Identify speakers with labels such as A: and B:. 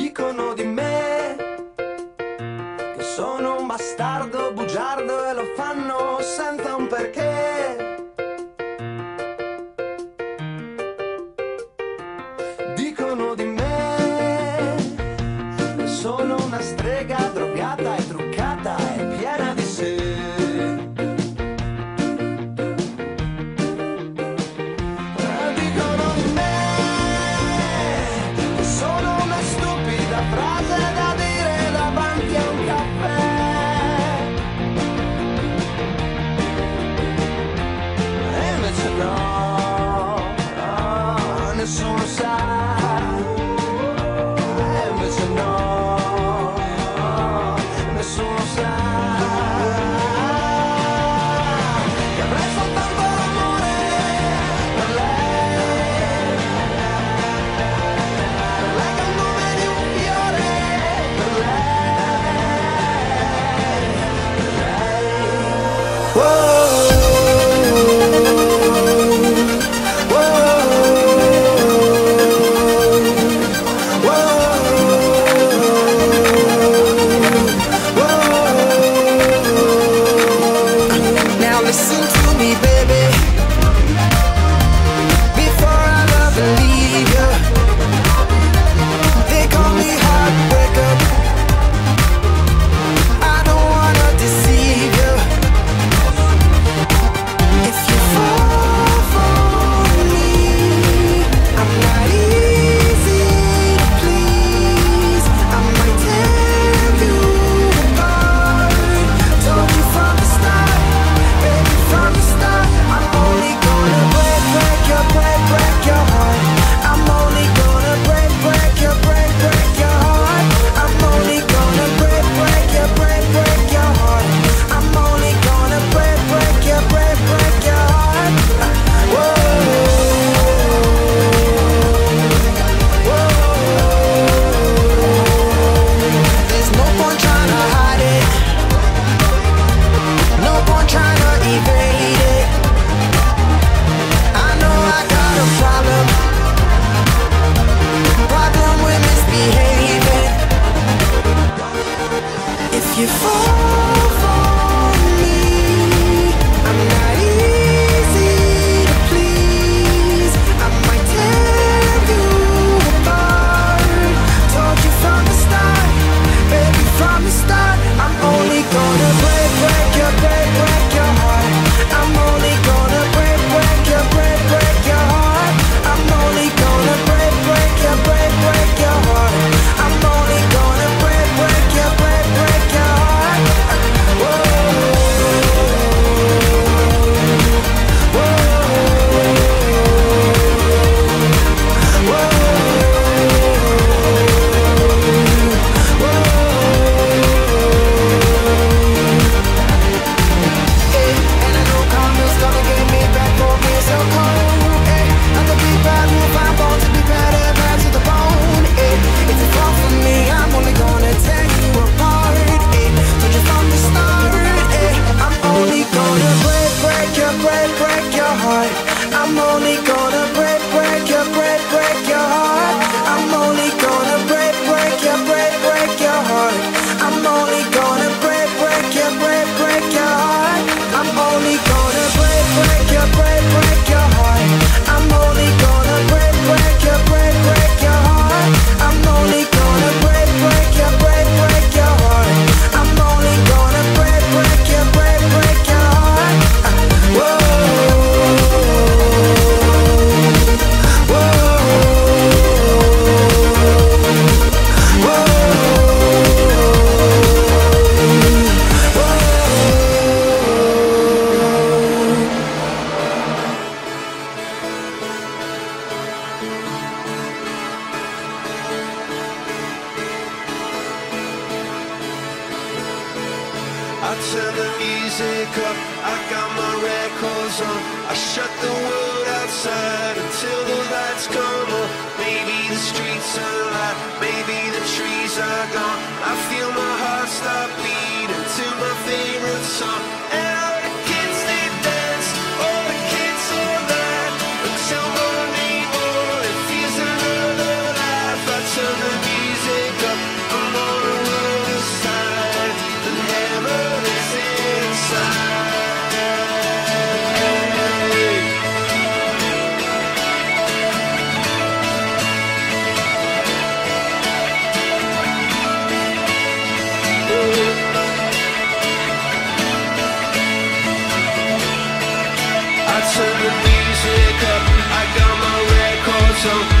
A: Dicono di me che sono un bastardo bugiardo e lo fanno senza
B: Whoa. heart. I'm only gonna. I
A: turn the music up, I got my records on. I shut the world outside until the lights come on. Maybe the streets are light, maybe the trees are gone. I feel So